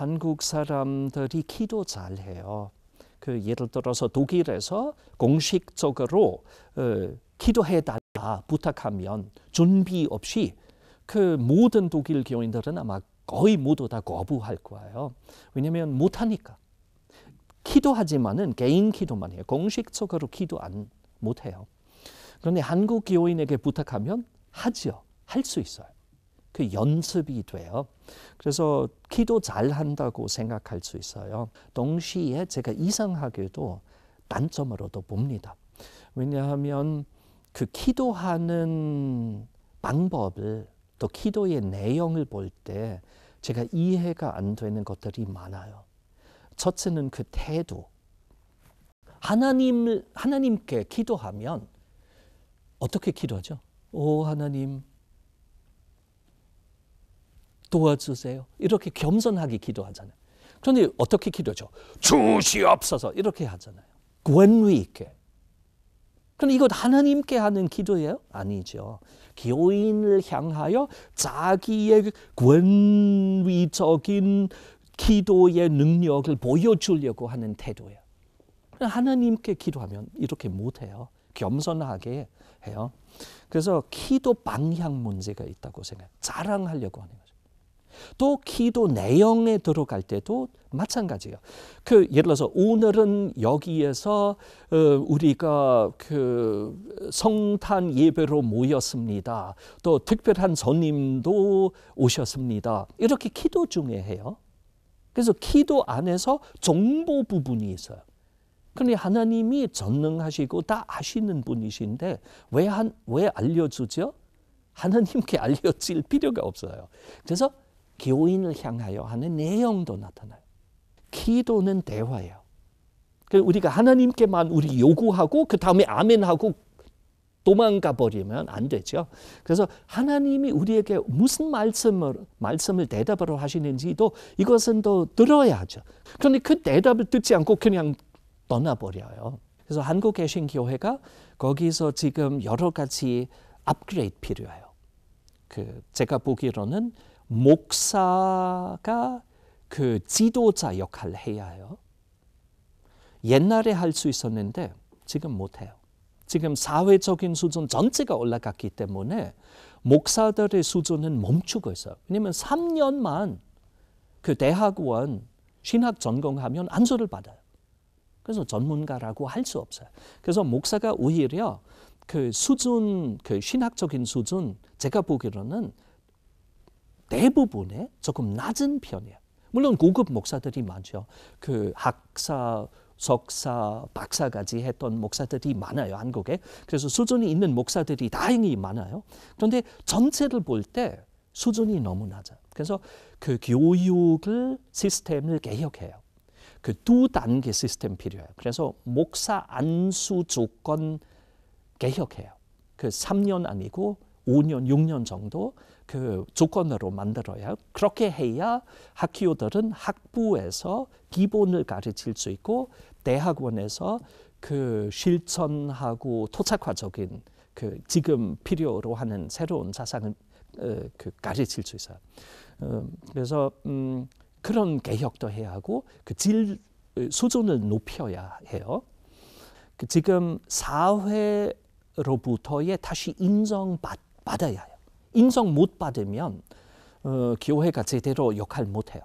한국 사람들이 기도 잘 해요. 그 예를 들어서 독일에서 공식적으로 어, 기도해 달라 부탁하면 준비 없이 그 모든 독일 교인들은 아마 거의 모두 다 거부할 거예요. 왜냐하면 못하니까. 기도하지만은 개인 기도만 해요. 공식적으로 기도 안 못해요. 그런데 한국 교인에게 부탁하면 하죠. 할수 있어요. 그 연습이 돼요. 그래서 기도 잘 한다고 생각할 수 있어요. 동시에 제가 이상하게도 단점으로도 봅니다. 왜냐하면 그 기도하는 방법을 또 기도의 내용을 볼 때 제가 이해가 안 되는 것들이 많아요. 첫째는 그 태도. 하나님 하나님께 기도하면 어떻게 기도하죠? 오 하나님 도와주세요. 이렇게 겸손하게 기도하잖아요. 그런데 어떻게 기도죠? 주시옵소서 이렇게 하잖아요. 권위 있게. 그럼 이것 하나님께 하는 기도예요? 아니죠. 교인을 향하여 자기의 권위적인 기도의 능력을 보여주려고 하는 태도예요. 하나님께 기도하면 이렇게 못해요. 겸손하게 해요. 그래서 기도 방향 문제가 있다고 생각해요. 자랑하려고 하는 거죠. 또 기도 내용에 들어갈 때도 마찬가지예요. 그 예를 들어서 오늘은 여기에서 어, 우리가 그 성탄 예배로 모였습니다. 또 특별한 손님도 오셨습니다. 이렇게 기도 중에 해요. 그래서 기도 안에서 정보 부분이 있어요. 그런데 하나님이 전능하시고 다 아시는 분이신데 왜, 한, 왜 알려주죠? 하나님께 알려질 필요가 없어요. 그래서 교인을 향하여 하는 내용도 나타나요. 기도는 대화예요. 우리가 하나님께만 우리 요구하고 그 다음에 아멘하고 도망가 버리면 안 되죠. 그래서 하나님이 우리에게 무슨 말씀을 말씀을 대답으로 하시는지도 이것은 또 들어야죠. 그런데 그 대답을 듣지 않고 그냥 떠나버려요. 그래서 한국 계신 교회가 거기서 지금 여러 가지 업그레이드 필요해요. 그 제가 보기로는 목사가 그 지도자 역할을 해야 해요. 옛날에 할 수 있었는데 지금 못해요. 지금 사회적인 수준 전체가 올라갔기 때문에 목사들의 수준은 멈추고 있어요. 왜냐하면 3년만 그 대학원 신학 전공하면 안수를 받아요. 그래서 전문가라고 할 수 없어요. 그래서 목사가 오히려 그 수준, 그 신학적인 수준, 제가 보기로는 대부분의 조금 낮은 편이에요. 물론 고급 목사들이 많죠. 그 학사, 석사, 박사까지 했던 목사들이 많아요, 한국에. 그래서 수준이 있는 목사들이 다행히 많아요. 그런데 전체를 볼 때 수준이 너무 낮아요. 그래서 그 교육을 시스템을 개혁해요. 그 두 단계 시스템 필요해요. 그래서 목사 안수 조건 개혁해요. 그 3년 아니고 5년, 6년 정도 그 조건으로 만들어야 그렇게 해야 학교들은 학부에서 기본을 가르칠 수 있고 대학원에서 그 실천하고 토착화적인 그 지금 필요로 하는 새로운 자산을 어, 그 가르칠 수 있어요. 어, 그래서 음, 그런 개혁도 해야 하고 그 질 수준을 높여야 해요. 그 지금 사회로부터의 다시 인정받아야 해요. 인정 못 받으면 어, 교회가 제대로 역할 못 해요.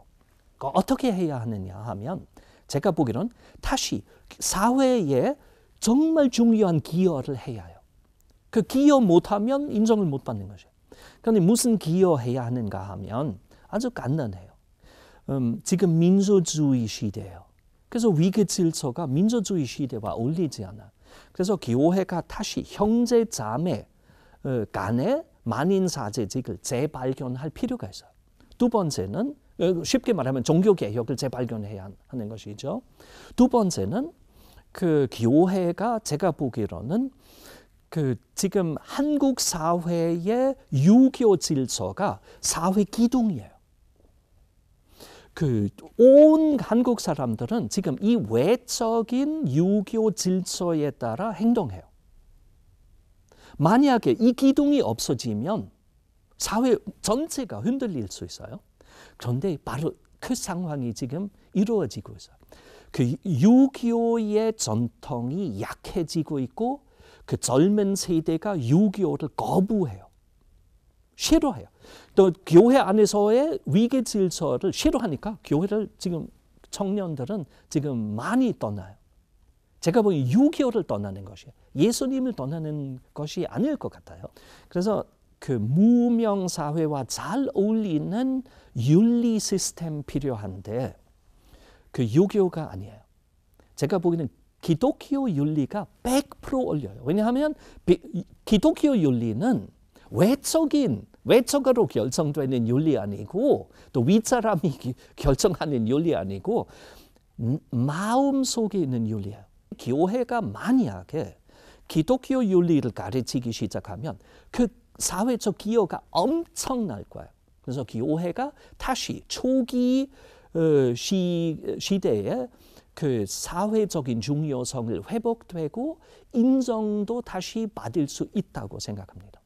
그러니까 어떻게 해야 하느냐 하면 제가 보기로는 다시 사회에 정말 중요한 기여를 해야 해요. 그 기여 못하면 인정을 못 받는 거죠. 그런데 무슨 기여해야 하는가 하면 아주 간단해요. 음, 지금 민주주의 시대예요. 그래서 위기 질서가 민주주의 시대와 어울리지 않아. 그래서 교회가 다시 형제 자매 어, 간에 만인사제직을 재발견할 필요가 있어요. 두 번째는 어, 쉽게 말하면 종교개혁을 재발견해야 하는 것이죠. 두 번째는 그 교회가 제가 보기로는 그 지금 한국 사회의 유교 질서가 사회 기둥이에요. 그 온 한국 사람들은 지금 이 외적인 유교 질서에 따라 행동해요. 만약에 이 기둥이 없어지면 사회 전체가 흔들릴 수 있어요. 그런데 바로 그 상황이 지금 이루어지고 있어요. 그 유교의 전통이 약해지고 있고 그 젊은 세대가 유교를 거부해요. 싫어해요. 또 교회 안에서의 위계 질서를 싫어하니까 교회를 지금 청년들은 지금 많이 떠나요. 제가 보기 유교를 떠나는 것이에요. 예수님을 떠나는 것이 아닐 것 같아요. 그래서 그 무명 사회와 잘 어울리는 윤리 시스템 필요한데 그 유교가 아니에요. 제가 보기에는 기독교 윤리가 100% 올려요. 왜냐하면 기독교 윤리는 외적인 외적으로 결정되는 윤리 아니고 또 윗사람이 결정하는 윤리 아니고 마음 속에 있는 윤리예요. 교회가 만약에 기독교 윤리를 가르치기 시작하면 그 사회적 기여가 엄청날 거예요. 그래서 교회가 다시 초기 어, 시, 시대에 그 사회적인 중요성을 회복되고 인정도 다시 받을 수 있다고 생각합니다.